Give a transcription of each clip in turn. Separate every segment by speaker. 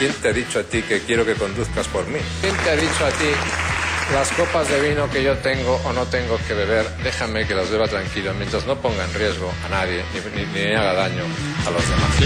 Speaker 1: ¿Quién te ha dicho a ti que quiero que conduzcas por mí? ¿Quién te ha dicho a ti las copas de vino que yo tengo o no tengo que beber? Déjame que las beba tranquilo mientras no ponga en riesgo a nadie ni, ni, ni haga daño a los demás.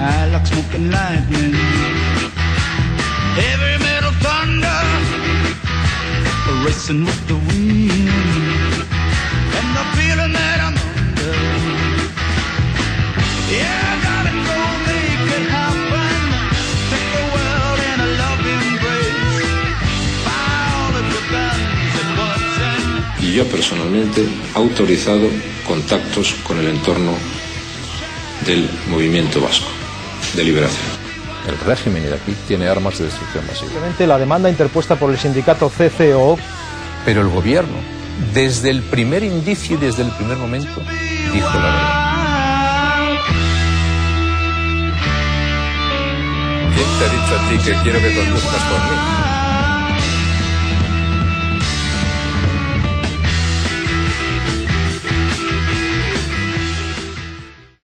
Speaker 2: I like smoking lightning. Heavy metal thunder. Racing with the wind. And the feeling that I'm under. Yeah, darling, go make it happen Take the world in a loving embrace. Fire all of your guns at once and
Speaker 1: Y yo personalmente he autorizado contactos con el entorno del movimiento vasco de liberación.
Speaker 3: El régimen iraquí tiene armas de destrucción masiva.
Speaker 4: Simplemente la demanda interpuesta por el sindicato CCO
Speaker 3: Pero el gobierno, desde el primer indicio y desde el primer momento, dijo la verdad.
Speaker 1: ¿Quién te ha dicho a ti que quiero que conduzcas por mí?